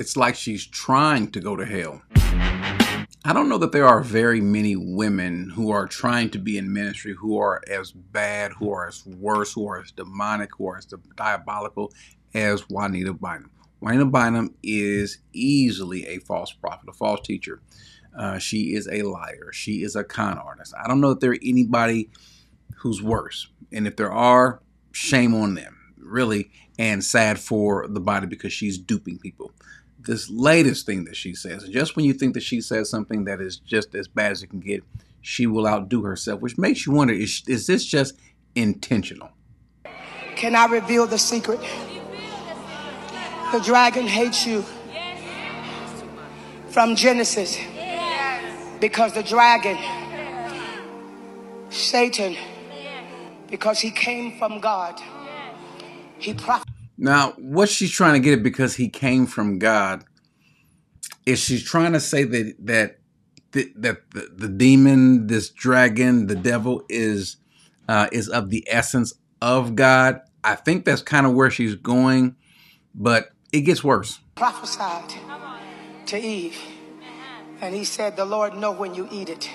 it's like she's trying to go to hell. I don't know that there are very many women who are trying to be in ministry who are as bad, who are as worse, who are as demonic, who are as diabolical as Juanita Bynum. Juanita Bynum is easily a false prophet, a false teacher. Uh, she is a liar. She is a con artist. I don't know that there are anybody who's worse. And if there are, shame on them, really, and sad for the body because she's duping people this latest thing that she says. And Just when you think that she says something that is just as bad as it can get, she will outdo herself, which makes you wonder is, is this just intentional? Can I reveal the secret? The dragon hates you from Genesis because the dragon, Satan, because he came from God, he prophesied. Now, what she's trying to get at because he came from God is she's trying to say that that the, that the, the demon, this dragon, the devil is uh, is of the essence of God. I think that's kind of where she's going, but it gets worse. Prophesied to Eve, and he said, "The Lord know when you eat it,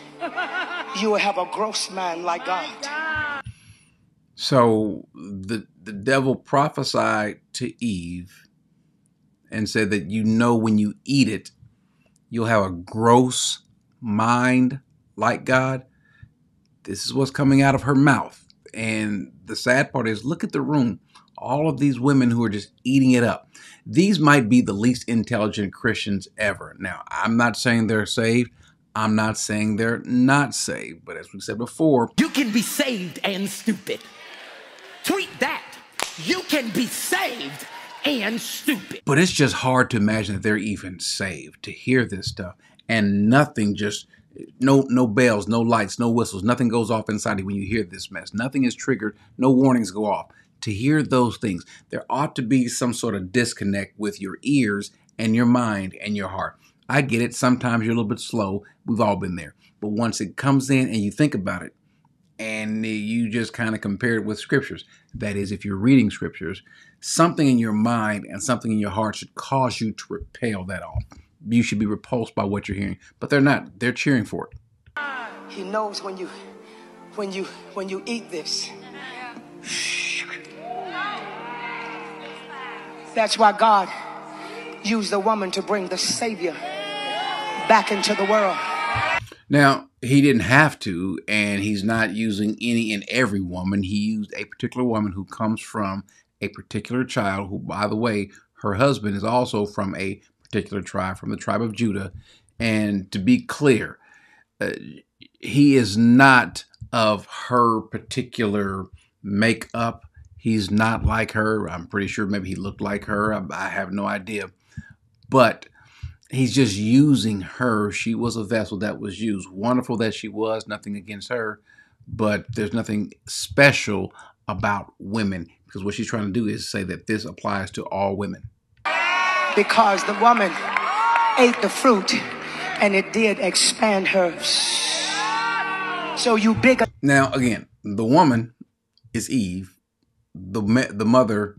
you will have a gross man like God." So the the devil prophesied to Eve and said that you know when you eat it, you'll have a gross mind like God. This is what's coming out of her mouth. And the sad part is look at the room. All of these women who are just eating it up. These might be the least intelligent Christians ever. Now, I'm not saying they're saved. I'm not saying they're not saved. But as we said before, you can be saved and stupid. Tweet that. You can be saved and stupid. But it's just hard to imagine that they're even saved to hear this stuff and nothing just no no bells, no lights, no whistles, nothing goes off inside you when you hear this mess. Nothing is triggered, no warnings go off. To hear those things, there ought to be some sort of disconnect with your ears and your mind and your heart. I get it. Sometimes you're a little bit slow. We've all been there. But once it comes in and you think about it, and you just kind of compare it with scriptures. That is, if you're reading scriptures, something in your mind and something in your heart should cause you to repel that off. You should be repulsed by what you're hearing, but they're not. They're cheering for it. He knows when you, when you, when you eat this. That's why God used the woman to bring the Savior back into the world. Now, he didn't have to, and he's not using any and every woman. He used a particular woman who comes from a particular child, who, by the way, her husband is also from a particular tribe, from the tribe of Judah. And to be clear, uh, he is not of her particular makeup. He's not like her. I'm pretty sure maybe he looked like her. I, I have no idea. But he's just using her. She was a vessel that was used. Wonderful that she was, nothing against her, but there's nothing special about women because what she's trying to do is say that this applies to all women. Because the woman ate the fruit and it did expand her. So you big. Now, again, the woman is Eve. The, the mother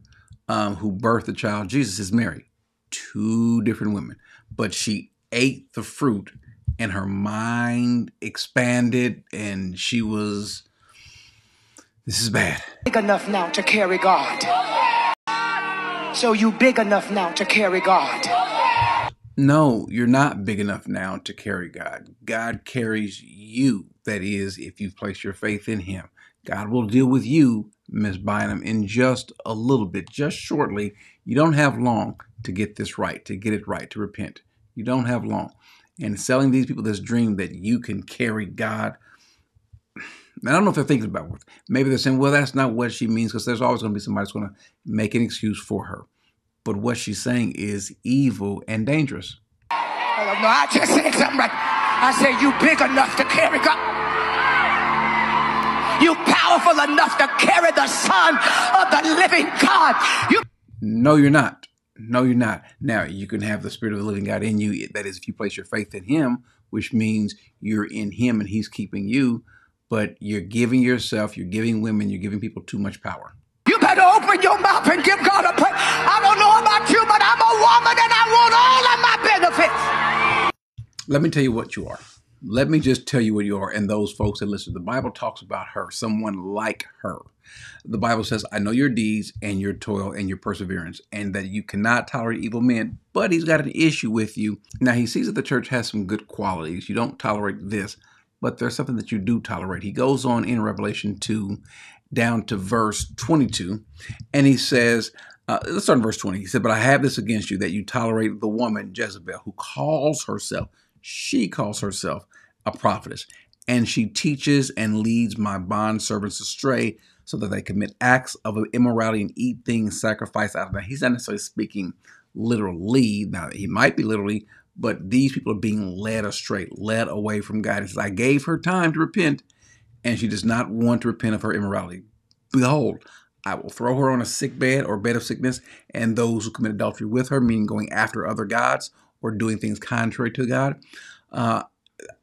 um, who birthed the child, Jesus, is Mary. Two different women but she ate the fruit and her mind expanded and she was this is bad. Big enough now to carry god. So you big enough now to carry god. No you're not big enough now to carry god. God carries you. That is if you place your faith in him god will deal with you miss bynum in just a little bit just shortly. You don't have long to get this right, to get it right, to repent. You don't have long. And selling these people this dream that you can carry God. And I don't know if they're thinking about it. Maybe they're saying, well, that's not what she means, because there's always going to be somebody that's going to make an excuse for her. But what she's saying is evil and dangerous. No, I just said something right. I said, you big enough to carry God. You powerful enough to carry the Son of the living God. You no, you're not. No, you're not. Now, you can have the Spirit of the living God in you. That is, if you place your faith in Him, which means you're in Him and He's keeping you, but you're giving yourself, you're giving women, you're giving people too much power. You better open your mouth and give God a praise. I don't know about you, but I'm a woman and I want all of my benefits. Let me tell you what you are. Let me just tell you what you are. And those folks that listen, the Bible talks about her, someone like her. The Bible says, I know your deeds and your toil and your perseverance, and that you cannot tolerate evil men, but he's got an issue with you. Now, he sees that the church has some good qualities. You don't tolerate this, but there's something that you do tolerate. He goes on in Revelation 2 down to verse 22, and he says, uh, let's start in verse 20. He said, But I have this against you that you tolerate the woman Jezebel, who calls herself, she calls herself a prophetess, and she teaches and leads my bond servants astray so that they commit acts of immorality and eat things sacrificed out of them. He's not necessarily speaking literally. Now, he might be literally, but these people are being led astray, led away from God. He says, I gave her time to repent, and she does not want to repent of her immorality. Behold, I will throw her on a sick bed or bed of sickness, and those who commit adultery with her, meaning going after other gods or doing things contrary to God, uh,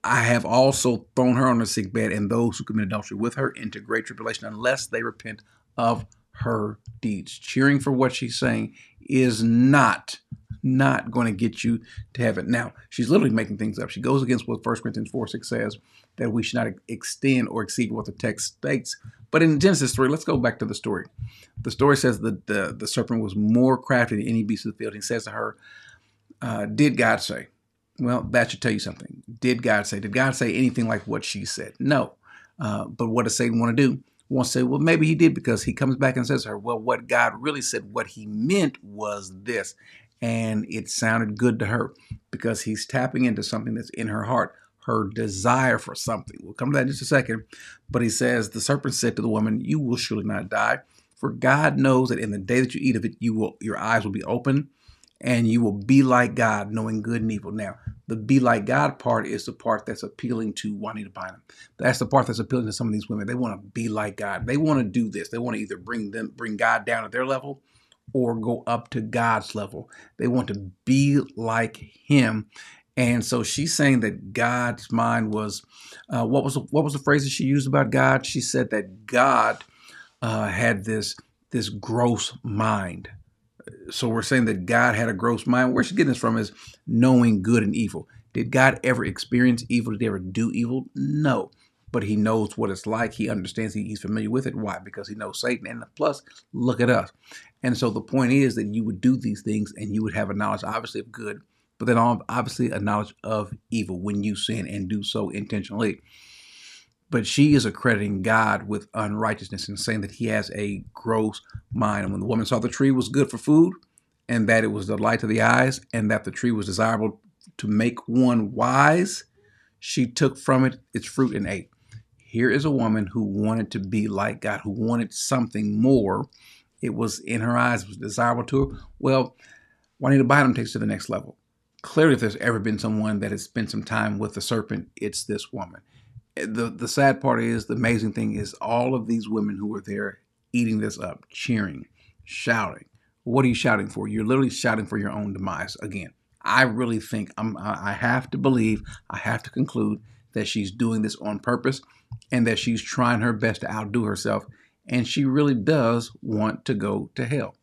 I have also thrown her on a sick bed and those who commit adultery with her into great tribulation unless they repent of her deeds. Cheering for what she's saying is not not going to get you to heaven. Now, she's literally making things up. She goes against what 1 Corinthians 4 6 says that we should not extend or exceed what the text states. But in Genesis 3, let's go back to the story. The story says that the, the serpent was more crafty than any beast of the field. He says to her, uh, Did God say? Well, that should tell you something. Did God say? Did God say anything like what she said? No. Uh, but what does Satan want to do? Wants to say, well, maybe he did because he comes back and says to her, well, what God really said, what he meant was this. And it sounded good to her because he's tapping into something that's in her heart, her desire for something. We'll come to that in just a second. But he says, the serpent said to the woman, you will surely not die. For God knows that in the day that you eat of it, you will your eyes will be open and you will be like God, knowing good and evil. Now, the be like God part is the part that's appealing to Juanita Bynum. That's the part that's appealing to some of these women. They want to be like God. They want to do this. They want to either bring them, bring God down at their level, or go up to God's level. They want to be like Him. And so she's saying that God's mind was, uh, what was what was the phrase that she used about God? She said that God uh, had this this gross mind so we're saying that God had a gross mind. Where she's getting this from is knowing good and evil. Did God ever experience evil? Did he ever do evil? No. But he knows what it's like. He understands. He's familiar with it. Why? Because he knows Satan. And plus, look at us. And so the point is that you would do these things and you would have a knowledge, obviously, of good, but then obviously a knowledge of evil when you sin and do so intentionally. But she is accrediting God with unrighteousness and saying that he has a gross mind. And when the woman saw the tree was good for food, and that it was the light of the eyes, and that the tree was desirable to make one wise, she took from it its fruit and ate. Here is a woman who wanted to be like God, who wanted something more. It was in her eyes, it was desirable to her. Well, Juanita Bynum takes to the next level. Clearly, if there's ever been someone that has spent some time with the serpent, it's this woman the the sad part is the amazing thing is all of these women who were there eating this up, cheering, shouting. What are you shouting for? You're literally shouting for your own demise. Again, I really think I'm, I have to believe, I have to conclude that she's doing this on purpose and that she's trying her best to outdo herself. And she really does want to go to hell.